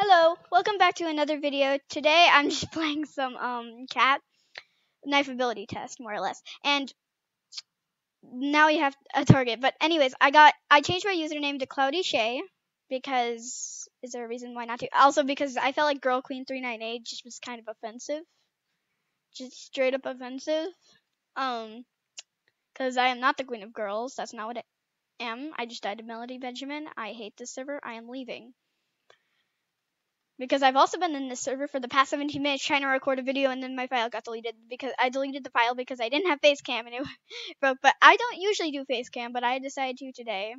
Hello, welcome back to another video. Today I'm just playing some um KAT knife ability test, more or less. And now you have a target. But anyways, I got I changed my username to Cloudy Shay because is there a reason why not to? Also because I felt like Girl Queen 398 just was kind of offensive. Just straight up offensive. Um cuz I am not the queen of girls. That's not what I am. I just died to Melody Benjamin. I hate this server. I am leaving because I've also been in this server for the past 17 minutes trying to record a video and then my file got deleted because I deleted the file because I didn't have face cam and it broke. But I don't usually do face cam, but I decided to today.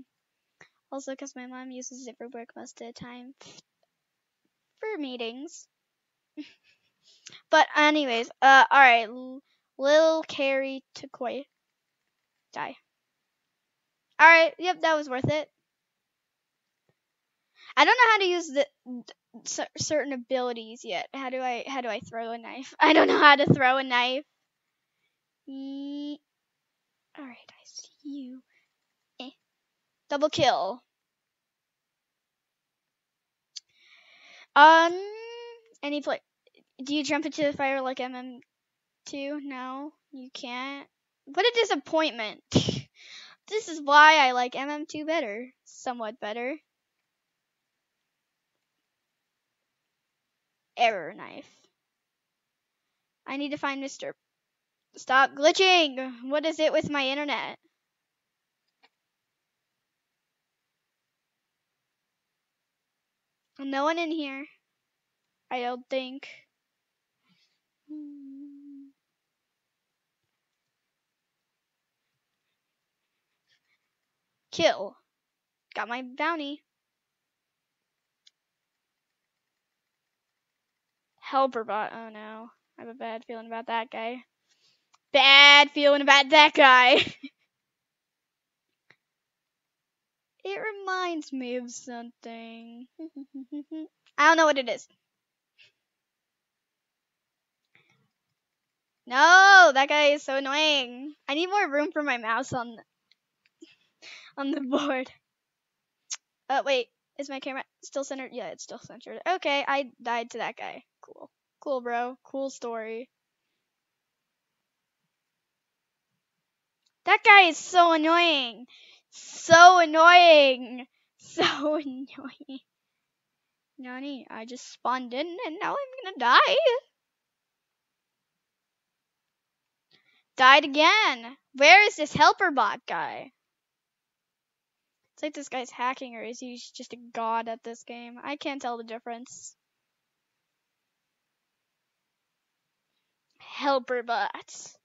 Also because my mom uses it for work most of the time for meetings. but anyways, uh, all right, Lil Carrie Takoi, die. All right, yep, that was worth it. I don't know how to use the certain abilities yet. How do I how do I throw a knife? I don't know how to throw a knife. E All right, I see you. Eh. Double kill. Um, any play? Do you jump into the fire like MM2? No, you can't. What a disappointment. this is why I like MM2 better, somewhat better. Error knife. I need to find Mr. Stop glitching! What is it with my internet? No one in here. I don't think. Kill. Got my bounty. Helper bot. Oh no. I have a bad feeling about that guy. Bad feeling about that guy. it reminds me of something. I don't know what it is. No, that guy is so annoying. I need more room for my mouse on on the board. Oh wait, is my camera still centered? Yeah, it's still centered. Okay, I died to that guy. Cool. Cool, bro. Cool story. That guy is so annoying. So annoying. So annoying. Nani, I just spawned in and now I'm gonna die. Died again. Where is this helper bot guy? It's like this guy's hacking or is he just a god at this game? I can't tell the difference. helper bots.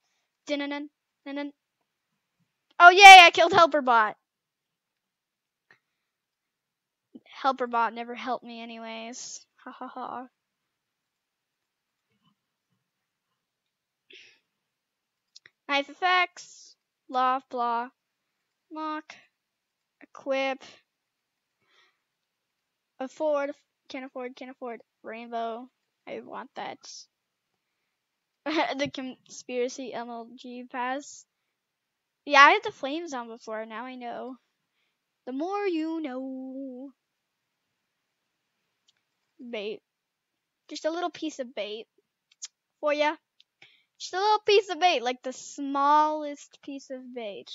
Dun-dun-dun, dun-dun. Oh yay, I killed helper bot. Helper bot never helped me anyways. Ha ha ha. Knife effects, blah blah, mock, equip, afford, can't afford, can't afford, rainbow. I want that. the conspiracy MLG pass. Yeah, I had the flames on before. Now I know. The more you know. Bait. Just a little piece of bait for ya. Just a little piece of bait, like the smallest piece of bait.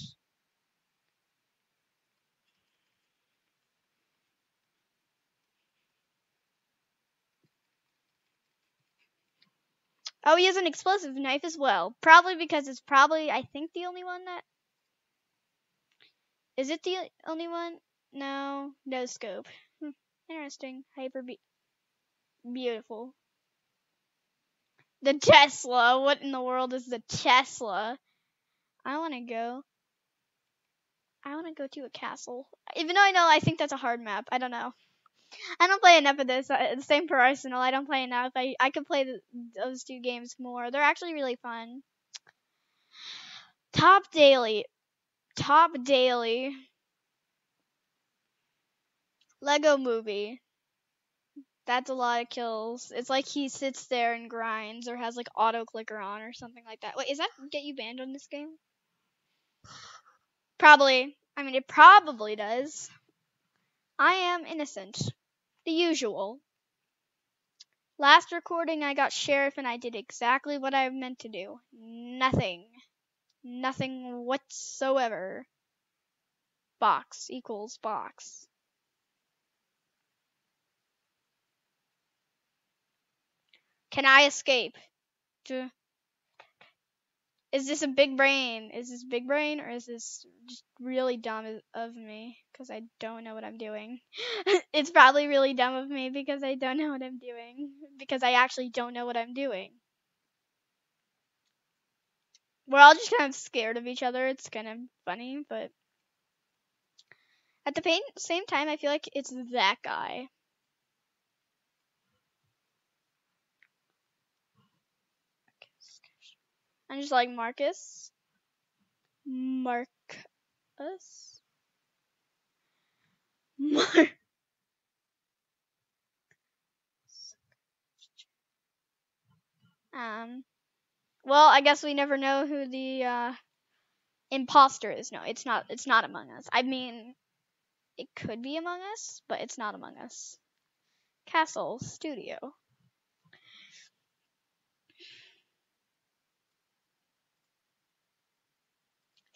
Oh, he has an explosive knife as well. Probably because it's probably, I think, the only one that. Is it the only one? No, no scope. Hmm. Interesting. Hyper be beautiful. The Tesla. What in the world is the Tesla? I want to go. I want to go to a castle. Even though I know I think that's a hard map. I don't know. I don't play enough of this. Uh, the same for Arsenal. I don't play enough. I I could play the, those two games more. They're actually really fun. Top daily, top daily. Lego Movie. That's a lot of kills. It's like he sits there and grinds or has like auto clicker on or something like that. Wait, is that get you banned on this game? Probably. I mean, it probably does. I am innocent the usual. Last recording, I got sheriff and I did exactly what I meant to do. Nothing. Nothing whatsoever. Box equals box. Can I escape? Do, is this a big brain? Is this big brain or is this just really dumb of me because I don't know what I'm doing? it's probably really dumb of me because I don't know what I'm doing because I actually don't know what I'm doing. We're all just kind of scared of each other. It's kind of funny, but at the same time, I feel like it's that guy. I'm just like Marcus. Marcus. Mar. Um. Well, I guess we never know who the uh, imposter is. No, it's not. It's not Among Us. I mean, it could be Among Us, but it's not Among Us. Castle Studio.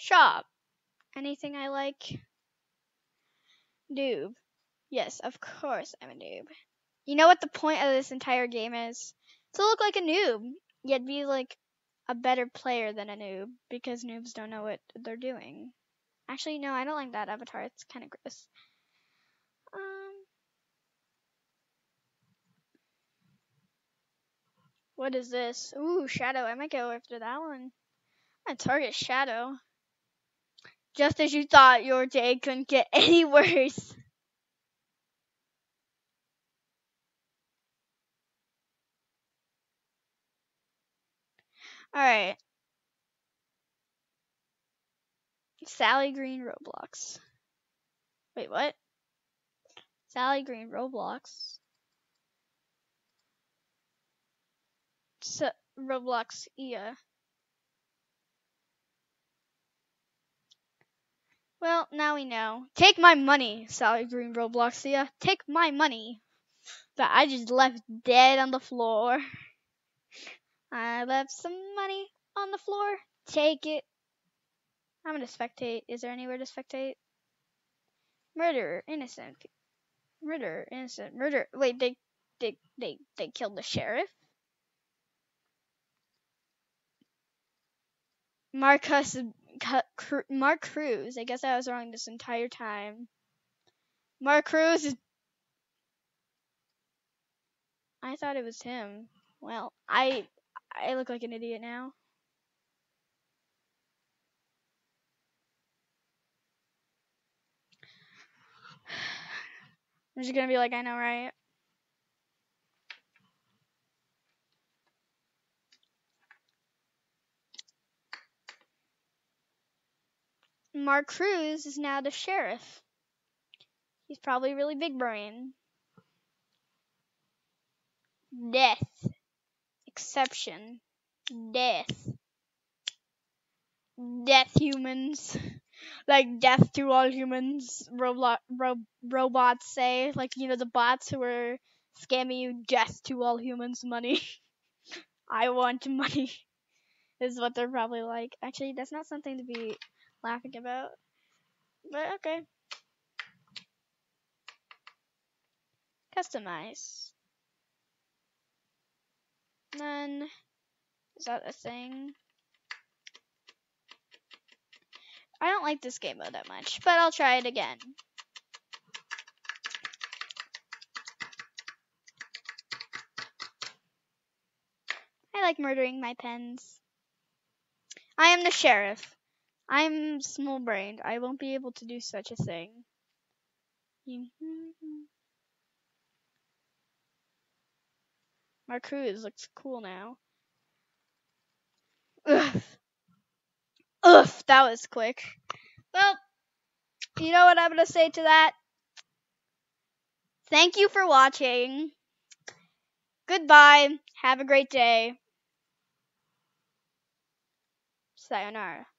Shop. Anything I like? Noob. Yes, of course I'm a noob. You know what the point of this entire game is? To look like a noob, yet be like a better player than a noob because noobs don't know what they're doing. Actually, no, I don't like that avatar. It's kind of gross. Um, what is this? Ooh, Shadow. I might go after that one. I'm gonna target Shadow. Just as you thought your day couldn't get any worse. Alright. Sally Green Roblox. Wait, what? Sally Green Roblox. S Roblox EA. Well, now we know. Take my money, Sally Green Robloxia. Take my money that I just left dead on the floor. I left some money on the floor. Take it. I'm gonna spectate. Is there anywhere to spectate? Murder, innocent. Murder, innocent. Murder. Wait, they, they, they, they killed the sheriff. Marcus Mark Cruz. I guess I was wrong this entire time. Mark Cruz is. I thought it was him. Well, I I look like an idiot now. I'm just gonna be like, I know, right? Mark Cruz is now the sheriff. He's probably really big brain. Death. Exception. Death. Death humans. like death to all humans, robot, ro- robots say. Like, you know, the bots who are scamming you death to all humans money. I want money. is what they're probably like. Actually, that's not something to be laughing about. But okay. Customize. Then, is that a thing? I don't like this game mode that much, but I'll try it again. I like murdering my pens. I am the sheriff. I'm small brained. I won't be able to do such a thing. Mm-hmm. My cruise looks cool now. Ugh. Ugh, that was quick. Well, you know what I'm going to say to that? Thank you for watching. Goodbye. Have a great day. Sayonara.